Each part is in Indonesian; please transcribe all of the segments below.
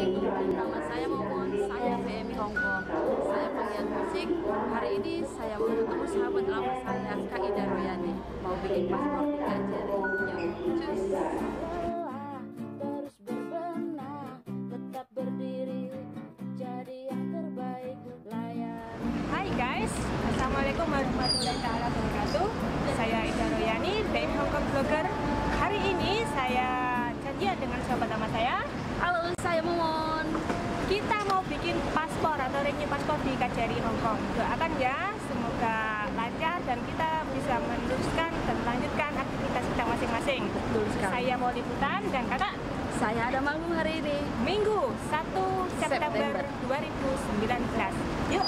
Assalamualaikum, nama saya Momon, saya PMI Hongkong. Saya penggiat musik. Hari ini saya mau ketemu sahabat lama saya, Kak Ida Royani. Mau bikin paspor di KJRI. Yuk, cus. Terus berbenah tetap berdiri jadi yang terbaik layan Hai guys, Assalamualaikum warahmatullahi wabarakatuh. Saya Ida Royani, dari Hongkong Blogger. Hari ini saya janjian dengan sahabat lama saya. Halo, saya Momon. Kita mau bikin paspor atau renew paspor di KJRI Hongkong. Doakan ya, semoga lancar dan kita bisa meneruskan dan melanjutkan aktivitas kita masing-masing. Betul sekali. Saya mau liputan dan kakak Saya ada manggung hari ini. Minggu 1 September, September. 2019. Yuk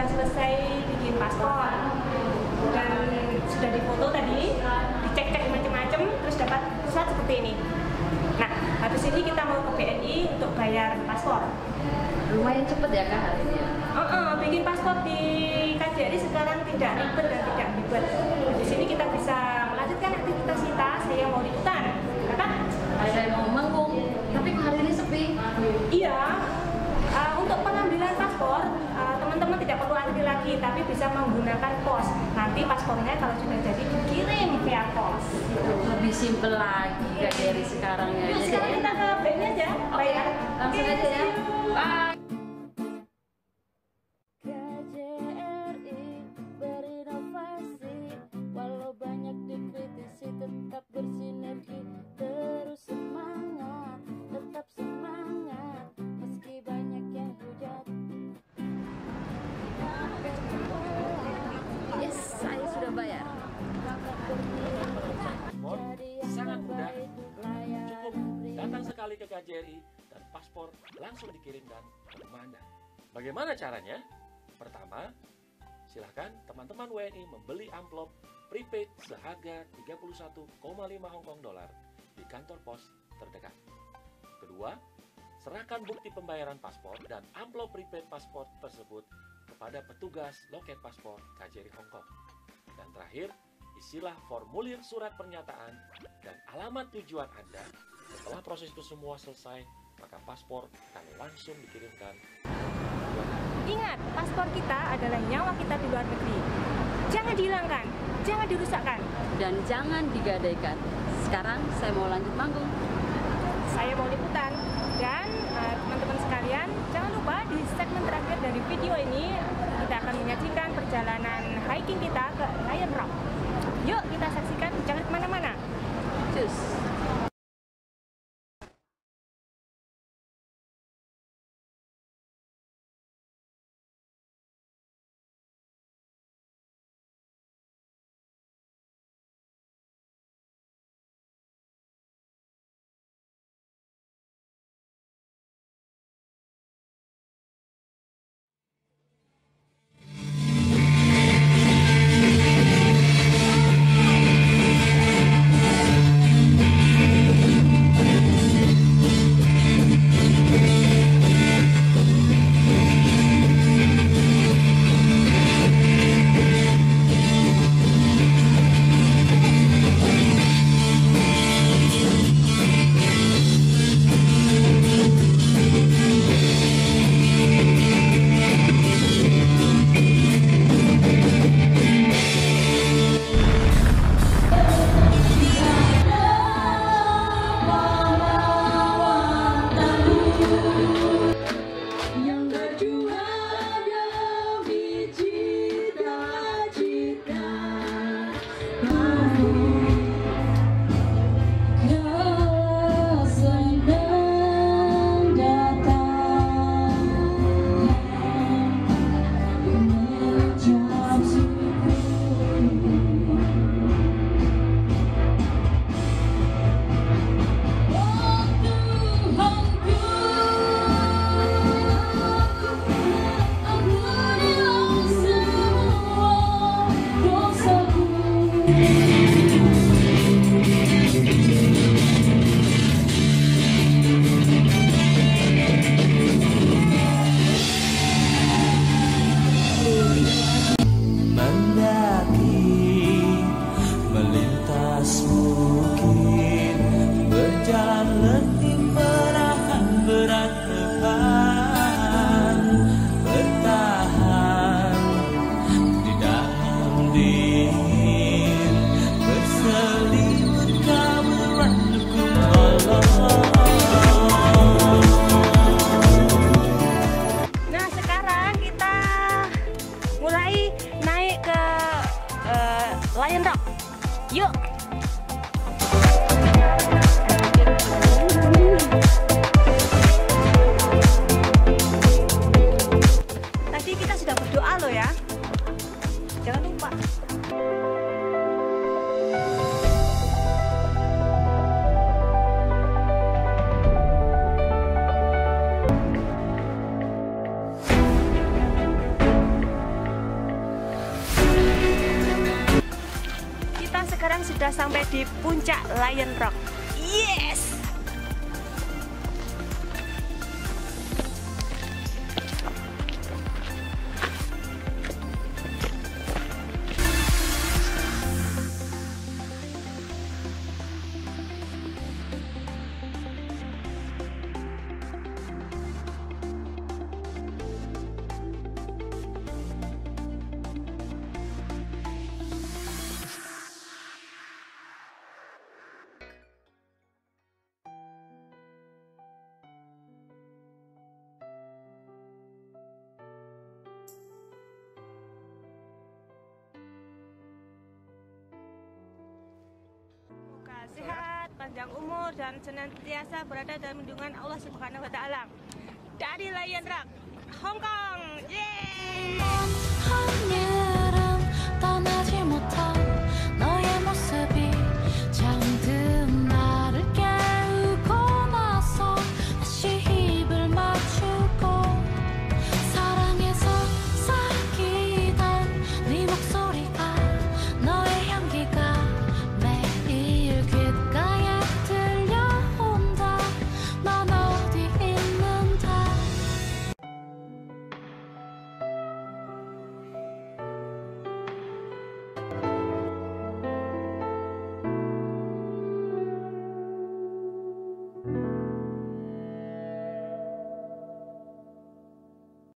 sudah selesai bikin paspor dan sudah difoto tadi, dicek-cek macam-macam, terus dapat surat seperti ini. Nah, habis ini kita mau ke BNI untuk bayar paspor. Lumayan cepet ya Kak hari ini ya. Oh, bikin paspor di KJRI sekarang tidak ribet dan tidak ribet. Di sini kita bisa melanjutkan aktivitas kita. Saya mau liputan, kakak. Saya mau manggung, tapi hari ini sepi. Iya, uh, untuk pengambilan paspor uh, lagi, tapi bisa menggunakan pos. Nanti paspornya kalau sudah jadi dikirim via pos. Lebih simpel lagi KJRI sekarang ya. Sekarang kita ke aja, bayar. Langsung Oke, aja ya. Bye. KJRI dan paspor langsung dikirimkan ke Anda. Bagaimana caranya? Pertama, silahkan teman-teman WNI membeli amplop prepaid seharga 31,5 Hongkong dolar di kantor pos terdekat. Kedua, serahkan bukti pembayaran paspor dan amplop prepaid paspor tersebut kepada petugas loket paspor KJRI Hongkong. Dan terakhir, isilah formulir surat pernyataan dan alamat tujuan Anda. Setelah proses itu semua selesai, maka paspor akan langsung dikirimkan. Ingat, paspor kita adalah nyawa kita di luar negeri. Jangan dihilangkan, jangan dirusakkan. Dan jangan digadaikan. Sekarang saya mau lanjut manggung. Saya mau liputan dan eh, teman-teman sekalian jangan lupa di segmen terakhir dari video ini kita akan menyajikan perjalanan hiking kita ke Lion Rock. Yuk kita love. Sudah sampai di puncak Lion Rock. Panjang umur dan senantiasa berada dalam lindungan Allah Subhanahu wa taala. Dari Lion Rock, Hong Kong. Yeay!